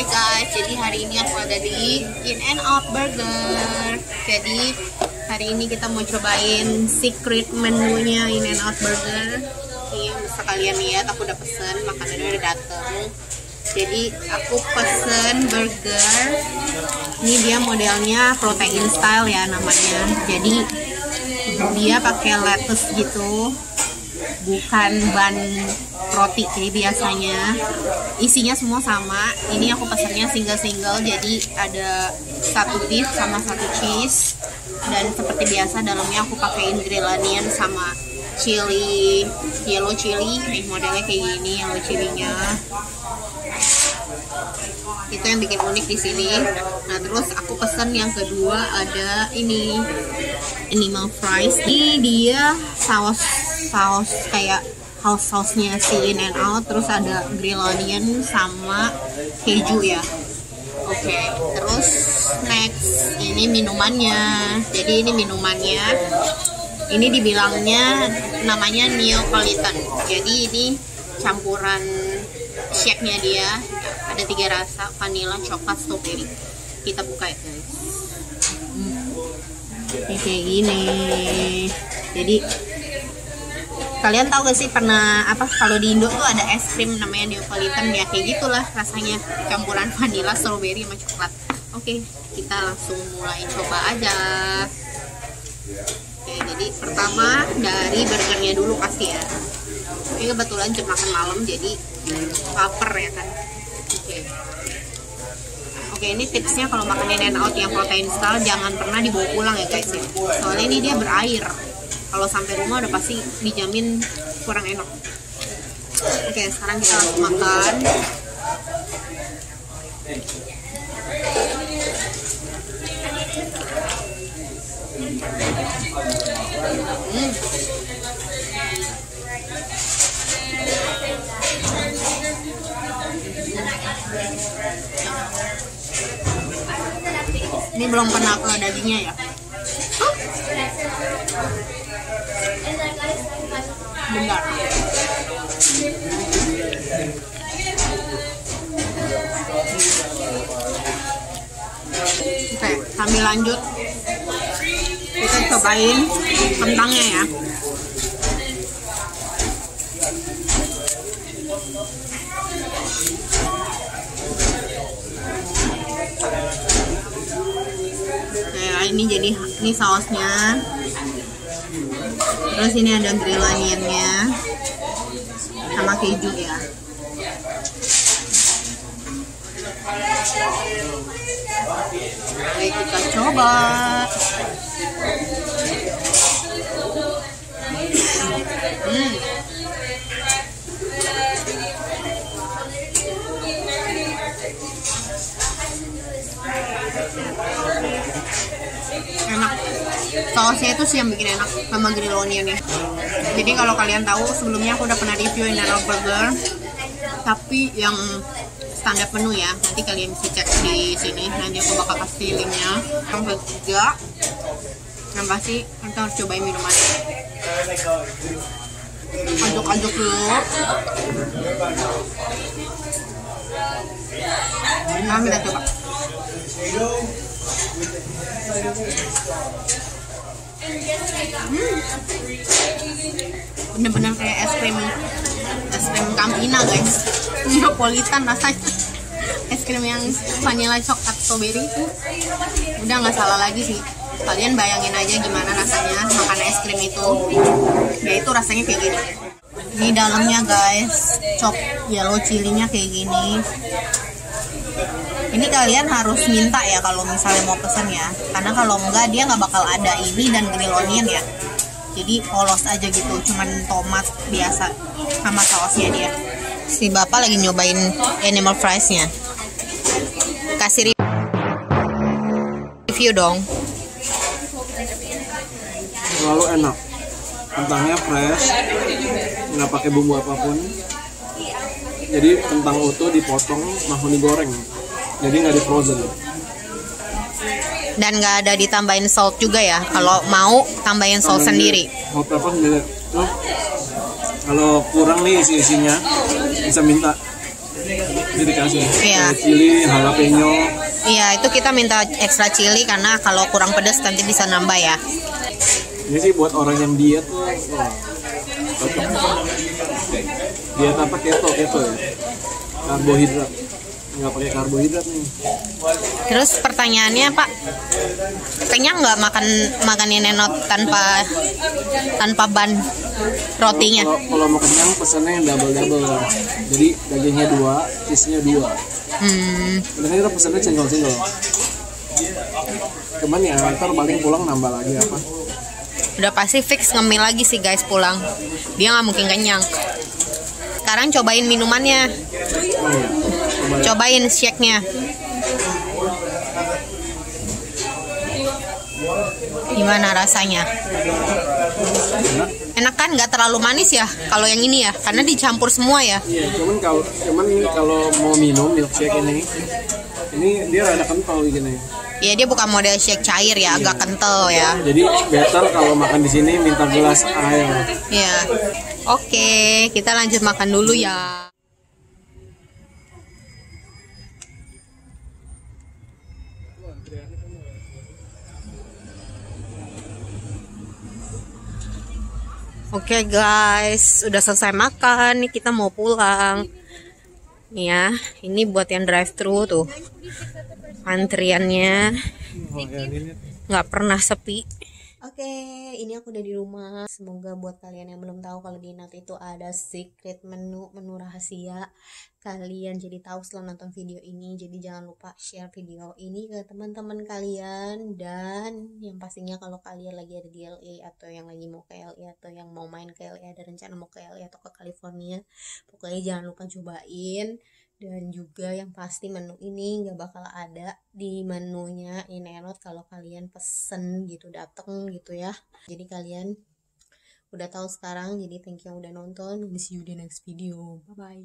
Oke guys, jadi hari ini aku ada di In and Out Burger. Jadi hari ini kita mau cobain secret menunya In and Out Burger. Nih bisa kalian lihat aku udah pesen, makanannya udah dateng. Jadi aku pesen burger. Ini dia modelnya protein style ya namanya. Jadi dia pakai lettuce gitu bukan ban roti kayak biasanya. Isinya semua sama. Ini aku pesannya single-single jadi ada satu beef sama satu cheese. Dan seperti biasa dalamnya aku pakein grill onion sama chili yellow chili. Nih modelnya kayak gini yellow chilinya. Itu yang bikin unik di sini. Nah terus aku pesen yang kedua ada ini animal fries. Ini dia saus saus kayak house sausnya si in and out terus ada grill onion sama keju ya. Oke okay. terus next ini minumannya. Jadi ini minumannya ini dibilangnya namanya Neapolitan. Jadi ini campuran shake-nya dia ada tiga rasa vanilla coklat strawberry. Kita buka ya guys. Hmm. ini kayak gini. Jadi kalian tahu gak sih pernah apa kalau di Indo tuh ada es krim namanya Neapolitan ya kayak gitulah rasanya. Campuran vanilla strawberry sama coklat. Oke kita langsung mulai coba aja. Oke jadi pertama dari burgernya dulu pasti ya. Ini kebetulan jam makan malam jadi lapar ya kan. Oke. Oke ini tipsnya kalau makan in and out yang protein style jangan pernah dibawa pulang ya guys ya. Soalnya ini dia berair kalau sampai rumah udah pasti dijamin kurang enak. Oke sekarang kita langsung makan. Hmm. ini belum kena ke dagingnya ya benar. Oke sambil lanjut. Kita cobain kentangnya ya. Nah, ini jadi ini sausnya terus ini ada grill onionnya sama keju ya. Oke kita coba. Hmm. Enak. Sausnya itu sih yang bikin enak sama grill onionnya jadi kalau kalian tahu sebelumnya aku udah pernah review Indonesia Burger tapi yang standar menu ya. Nanti kalian bisa cek di sini nanti aku bakal kasih linknya. Yang ketiga yang pasti kita harus cobain minumannya aduk-aduk dulu. Nah kita coba. Bener-bener kayak es krim es krim Campina guys. Neapolitan rasanya. Es krim yang vanilla coklat strawberry itu. Udah nggak salah lagi sih. Kalian bayangin aja gimana rasanya makan es krim itu. Ya itu rasanya kayak gini. Ini dalamnya guys cok yellow chilinya kayak gini ini kalian harus minta ya kalau misalnya mau pesen ya. Karena kalau enggak dia nggak bakal ada ini dan grill onion ya. Jadi polos aja gitu. Cuman tomat biasa sama sausnya dia. Si bapak lagi nyobain animal friesnya. Kasih review dong. Terlalu enak. Kentangnya fresh. Nggak pakai bumbu apa pun. Jadi kentang utuh dipotong mahoni goreng jadi nggak di frozen dan nggak ada ditambahin salt juga ya kalau mau tambahin salt sendiri mau pepper sendiri tuh kalau kurang nih isi isinya bisa minta Jadi dikasih Iya. Ada chili, jalapeno. Iya, itu kita minta ekstra chili karena kalau kurang pedas nanti bisa nambah ya. Ini sih buat orang yang diet tuh. wah. Diet apa keto keto ya. Karbohidrat. Nggak pakai karbohidrat nih. Terus pertanyaannya Pak, kenyang nggak makan makan nenot tanpa tanpa ban rotinya? Kalau kalau mau kenyang pesannya yang double double. Jadi dagingnya dua, cheese-nya dua. Hmm, Kadang kita pesannya cendol-cendol. Cuman ya ntar paling pulang nambah lagi apa? udah pasti fix ngemil lagi sih guys pulang. Dia nggak mungkin kenyang. Sekarang cobain minumannya, Oh iya. Coba cobain shake-nya. Gimana rasanya? Enak. Kan? Nggak terlalu manis ya? Kalau yang ini ya, karena dicampur semua ya. Iya, cuman kalau cuman kalau mau minum milkshake ini ini dia rada kental gini. Ya dia bukan model shake cair ya, agak kental ya. Jadi better kalau makan di sini minta gelas air. Ya. Oke, kita lanjut makan dulu ya. Oke guys, udah selesai makan nih kita mau pulang. Nih ya, ini buat yang drive thru tuh. Antriannya nggak pernah sepi. Oke, ini aku udah di rumah. Semoga buat kalian yang belum tahu kalau di Nat itu ada secret menu, menu rahasia. Kalian jadi tahu setelah nonton video ini. Jadi jangan lupa share video ini ke teman-teman kalian dan yang pastinya kalau kalian lagi ada di LA atau yang lagi mau ke LA atau yang mau main ke LA ada rencana mau ke LA atau ke California, pokoknya jangan lupa cobain dan juga yang pasti menu ini nggak bakal ada di menunya Inenot kalau kalian pesen gitu dateng gitu ya. Jadi kalian udah tahu sekarang jadi thank you yang udah nonton. We see you di next video. Bye bye.